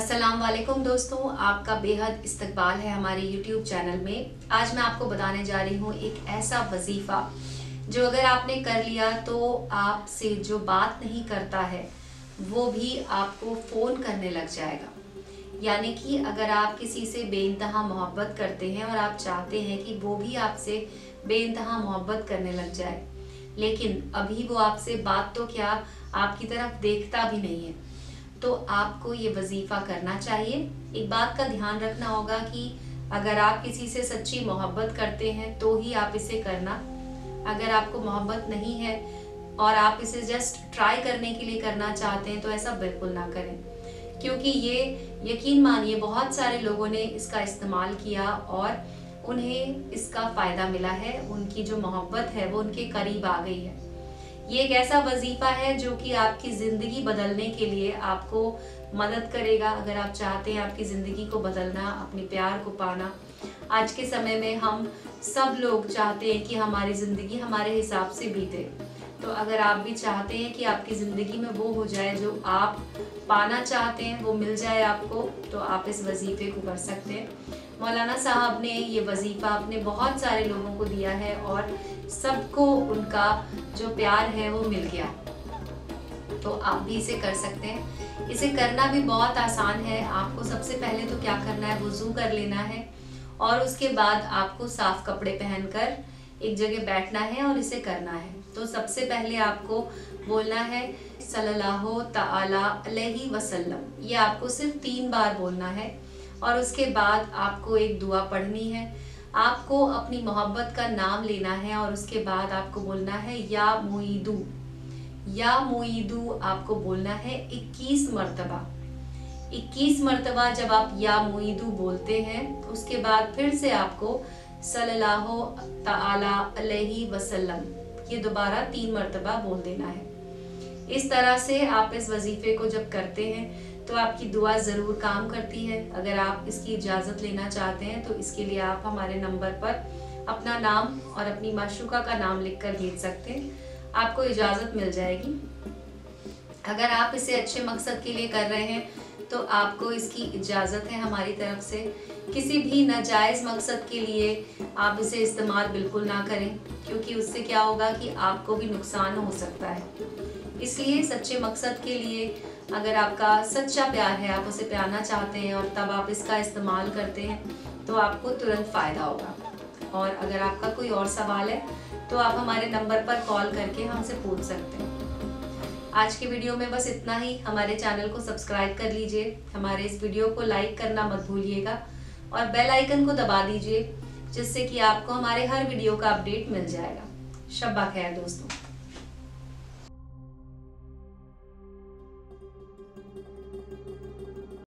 वालेकुम दोस्तों, आपका बेहद इस्तकबाल है हमारे YouTube चैनल में। आज मैं आपको बताने जा रही हूँ एक ऐसा वजीफा जो अगर आपने कर लिया तो आपसे जो बात नहीं करता है, वो भी आपको फ़ोन करने लग जाएगा। यानी कि अगर आप किसी से बेइंतहा मोहब्बत करते हैं और आप चाहते हैं कि वो भी आपसे बेइंतहा मोहब्बत करने लग जाए, लेकिन अभी वो आपसे बात तो क्या आपकी तरफ़ देखता भी नहीं है। तो आपको ये वजीफा करना चाहिए। एक बात का ध्यान रखना होगा कि अगर आप किसी से सच्ची मोहब्बत करते हैं तो ही आप इसे करना। अगर आपको मोहब्बत नहीं है और आप इसे जस्ट ट्राई करने के लिए करना चाहते हैं तो ऐसा बिल्कुल ना करें। क्योंकि ये यकीन मानिए, बहुत सारे लोगों ने इसका इस्तेमाल किया और उन्हें इसका फ़ायदा मिला है। उनकी जो मोहब्बत है, वो उनके करीब आ गई है। ये एक ऐसा वजीफा है जो कि आपकी ज़िंदगी बदलने के लिए आपको मदद करेगा, अगर आप चाहते हैं आपकी ज़िंदगी को बदलना, अपने प्यार को पाना। आज के समय में हम सब लोग चाहते हैं कि हमारी ज़िंदगी हमारे हिसाब से बीते। तो अगर आप भी चाहते हैं कि आपकी ज़िंदगी में वो हो जाए जो आप पाना चाहते हैं, वो मिल जाए आपको तो आप इस वजीफे को कर सकते हैं। मौलाना साहब ने ये वजीफ़ा अपने बहुत सारे लोगों को दिया है और सबको उनका जो प्यार है वो मिल गया। तो आप भी इसे कर सकते हैं। इसे करना भी बहुत आसान है। आपको सबसे पहले तो क्या करना है? वज़ू कर लेना है और उसके बाद आपको साफ़ कपड़े पहनकर एक जगह बैठना है और इसे करना है। तो सबसे पहले आपको बोलना है, सल्लल्लाहु ताला अलैहि वसल्लम। ये आपको सिर्फ़ तीन बार बोलना है और उसके बाद आपको एक दुआ पढ़नी है। आपको अपनी मोहब्बत का नाम लेना है और उसके बाद आपको बोलना है, या मुईदू। या मुईदू आपको बोलना है 21 मरतबा। 21 मरतबा जब आप या मुईदू बोलते हैं, उसके बाद फिर से आपको सल्लल्लाहु अलैहि वसल्लम। ये दोबारा तीन मरतबा बोल देना है। इस तरह से आप इस वजीफे को जब करते हैं तो आपकी दुआ ज़रूर काम करती है। अगर आप इसकी इजाज़त लेना चाहते हैं तो इसके लिए आप हमारे नंबर पर अपना नाम और अपनी माशुका का नाम लिखकर भेज सकते हैं। आपको इजाज़त मिल जाएगी। अगर आप इसे अच्छे मकसद के लिए कर रहे हैं तो आपको इसकी इजाज़त है हमारी तरफ़ से। किसी भी नाजायज़ मकसद के लिए आप इसे इस्तेमाल बिल्कुल ना करें, क्योंकि उससे क्या होगा कि आपको भी नुकसान हो सकता है। इसलिए सच्चे मकसद के लिए अगर आपका सच्चा प्यार है, आप उसे प्यारना चाहते हैं और तब आप इसका इस्तेमाल करते हैं तो आपको तुरंत फ़ायदा होगा। और अगर आपका कोई और सवाल है तो आप हमारे नंबर पर कॉल करके हमसे पूछ सकते हैं। आज के वीडियो में बस इतना ही। हमारे चैनल को सब्सक्राइब कर लीजिए। हमारे इस वीडियो को लाइक करना मत भूलिएगा। और बेल आइकन को दबा दीजिए, जिससे कि आपको हमारे हर वीडियो का अपडेट मिल जाएगा। शब्बा खैर दोस्तों।